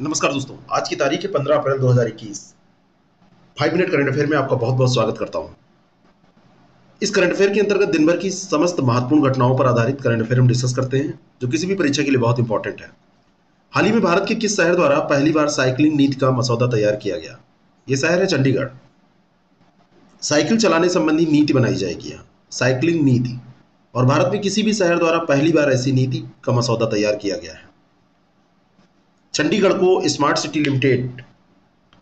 नमस्कार दोस्तों, आज की तारीख है 15 अप्रैल 2021 फाइव मिनट करंट अफेयर में आपका बहुत बहुत स्वागत करता हूँ। इस करंट अफेयर के अंतर्गत दिन भर की समस्त महत्वपूर्ण घटनाओं पर आधारित करंट अफेयर हम डिस्कस करते हैं, जो किसी भी परीक्षा के लिए बहुत इंपॉर्टेंट है। हाल ही में भारत के किस शहर द्वारा पहली बार साइकिलिंग नीति का मसौदा तैयार किया गया? यह शहर है चंडीगढ़। साइकिल चलाने संबंधी नीति बनाई जाएगी यहाँ, साइकिलिंग नीति। और भारत में किसी भी शहर द्वारा पहली बार ऐसी नीति का मसौदा तैयार किया गया है। चंडीगढ़ को स्मार्ट सिटी लिमिटेड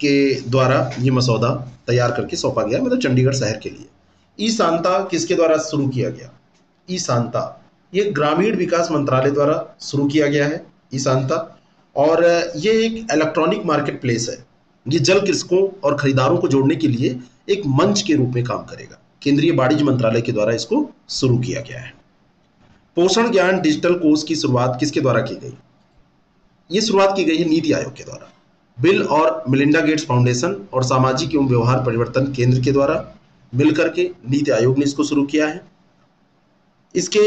के द्वारा ये मसौदा तैयार करके सौंपा गया मतलब चंडीगढ़ शहर के लिए। ई सांता किसके द्वारा शुरू किया गया? ई सांता ये ग्रामीण विकास मंत्रालय द्वारा शुरू किया गया है ई सांता और ये एक इलेक्ट्रॉनिक मार्केट प्लेस है, ये जल कृषकों और खरीदारों को जोड़ने के लिए एक मंच के रूप में काम करेगा। केंद्रीय वाणिज्य मंत्रालय के द्वारा इसको शुरू किया गया है। पोषण ज्ञान डिजिटल कोर्स की शुरुआत किसके द्वारा की गई? ये शुरुआत की गई है नीति आयोग के द्वारा। बिल और मिलिंडा गेट्स फाउंडेशन और सामाजिक एवं व्यवहार परिवर्तन केंद्र के द्वारा मिलकर के नीति आयोग ने इसको शुरू किया है। इसके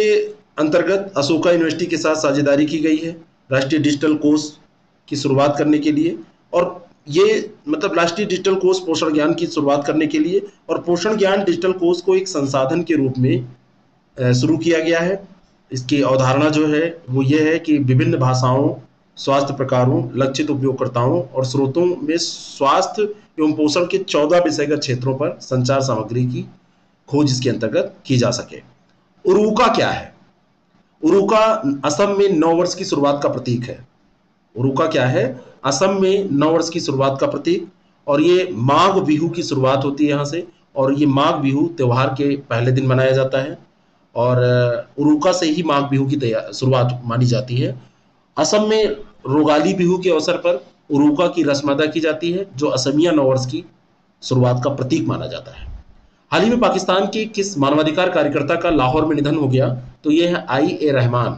अंतर्गत अशोका यूनिवर्सिटी के साथ साझेदारी की गई है, राष्ट्रीय डिजिटल कोर्स की शुरुआत करने के लिए और ये मतलब राष्ट्रीय डिजिटल कोर्स पोषण ज्ञान की शुरुआत करने के लिए और पोषण ज्ञान डिजिटल कोर्स को एक संसाधन के रूप में शुरू किया गया है। इसकी अवधारणा जो है वो ये है कि विभिन्न भाषाओं स्वास्थ्य प्रकारों, लक्षित उपयोगकर्ताओं और स्रोतों में स्वास्थ्य एवं पोषण के चौदह विषयगत क्षेत्रों पर संचार सामग्री की खोज इसके अंतर्गत की जा सके। उरुका क्या है? उरुका असम में नौ वर्ष की शुरुआत का प्रतीक है। उरुका क्या है? असम में नौ वर्ष की शुरुआत का प्रतीक और ये माघ बिहू की शुरुआत होती है यहाँ से और ये माघ बिहू त्योहार के पहले दिन मनाया जाता है और उरुका से ही माघ बिहू की शुरुआत मानी जाती है। असम में रोगाली बिहू के अवसर पर उरुका की रस्म अदा की जाती है, जो असमिया नववर्ष की शुरुआत का प्रतीक माना जाता है। हाल ही में पाकिस्तान के किस मानवाधिकार कार्यकर्ता का लाहौर में निधन हो गया तो यह है आई ए रहमान।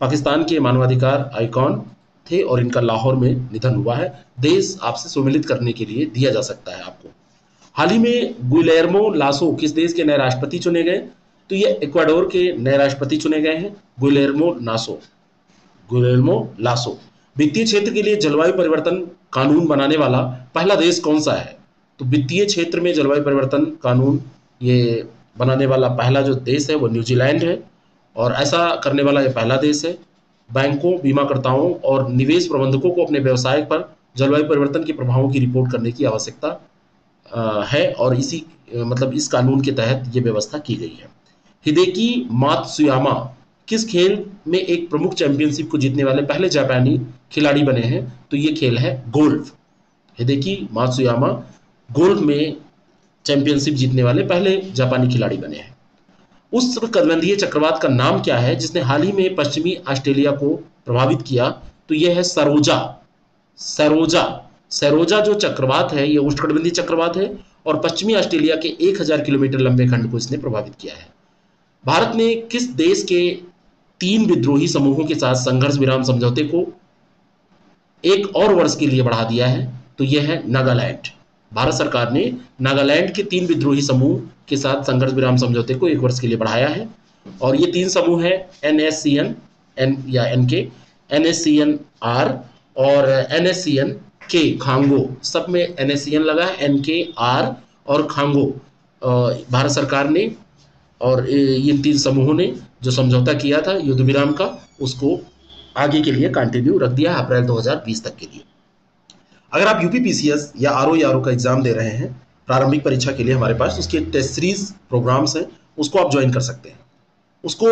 पाकिस्तान के मानवाधिकार आइकॉन थे और इनका लाहौर में निधन हुआ है। देश आपसे सुमिलित करने के लिए दिया जा सकता है आपको। हाल ही में गुलेरमो लासो, किस देश के नए राष्ट्रपति चुने गए तो ये इक्वाडोर के नए राष्ट्रपति चुने गए हैं, गुलेरमो नासो गुलेरमो लासो। वित्तीय क्षेत्र के लिए जलवायु परिवर्तन कानून बनाने वाला पहला देश कौन सा है? तो वित्तीय क्षेत्र में जलवायु परिवर्तन कानून ये बनाने वाला पहला जो देश है वो न्यूजीलैंड है और ऐसा करने वाला ये पहला देश है। बैंकों, बीमाकर्ताओं और निवेश प्रबंधकों को अपने व्यवसाय पर जलवायु परिवर्तन के प्रभावों की रिपोर्ट करने की आवश्यकता है और इसी मतलब इस कानून के तहत ये व्यवस्था की गई है। हिदेकी मातसुयामा किस खेल में एक प्रमुख चैंपियनशिप को जीतने वाले पहले जापानी खिलाड़ी बने हैं? तो ये खेल है गोल्फ। हिदेकी मातसुयामा गोल्फ में चैंपियनशिप जीतने वाले पहले जापानी खिलाड़ी बने हैं। उस कदबंधीय चक्रवात का नाम क्या है, जिसने हाल ही में पश्चिमी ऑस्ट्रेलिया को प्रभावित किया? तो यह है सरोजा। सरोजा। सरोजा जो चक्रवात है यह उष्णकटिबंधीय चक्रवात है और पश्चिमी ऑस्ट्रेलिया के 1000 किलोमीटर लंबे खंड को इसने प्रभावित किया है। भारत ने किस देश के तीन विद्रोही समूहों के साथ संघर्ष विराम समझौते को एक और वर्ष के लिए बढ़ा दिया है तो यह है नागालैंड। भारत सरकार ने नागालैंड के तीन विद्रोही समूह के साथ संघर्ष विराम समझौते को एक वर्ष के लिए बढ़ाया है, और ये तीन समूह है N S C N N या N K, N S C N R और N S C N K, Khango. सब में एन एस सी एन लगा एन के, आर और खांगो। भारत सरकार ने और इन तीन समूहों ने जो समझौता किया था युद्ध विराम का, उसको आगे के लिए कंटिन्यू रख दिया है अप्रैल 2020 तक के लिए। अगर आप यूपी पीसीएस या आर ओ का एग्ज़ाम दे रहे हैं, प्रारंभिक परीक्षा के लिए हमारे पास, उसके टेस्ट सीरीज़ प्रोग्राम्स हैं, उसको आप ज्वाइन कर सकते हैं। उसको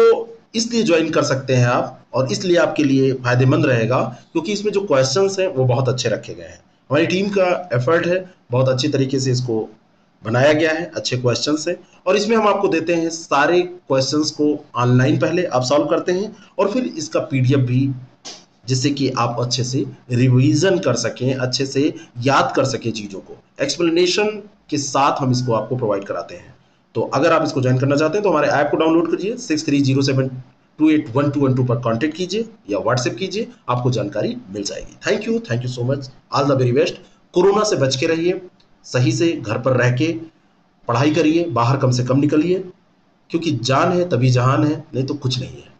इसलिए ज्वाइन कर सकते हैं आप, और इसलिए आपके लिए फ़ायदेमंद रहेगा, क्योंकि इसमें जो क्वेश्चंस हैं, वो बहुत अच्छे रखे गए हैं। हमारी टीम का एफर्ट है, बहुत अच्छी तरीके से इसको बनाया गया है, अच्छे क्वेश्चन है। और इसमें हम आपको देते हैं सारे क्वेश्चन को ऑनलाइन पहले आप सॉल्व करते हैं और फिर इसका पीडीएफ भी, जिससे कि आप अच्छे से रिवीजन कर सकें, अच्छे से याद कर सकें चीज़ों को। एक्सप्लेनेशन के साथ हम इसको आपको प्रोवाइड कराते हैं। तो अगर आप इसको ज्वाइन करना चाहते हैं तो हमारे ऐप को डाउनलोड करिए। Six three zero seven two eight one two one two पर कॉन्टेक्ट कीजिए या व्हाट्सएप कीजिए, आपको जानकारी मिल जाएगी। Thank you thank you so much all the very best corona से बच के रहिए। सही से घर पर रह के पढ़ाई करिए, बाहर कम से कम निकलिए, क्योंकि जान है तभी जहान है, नहीं तो कुछ नहीं है।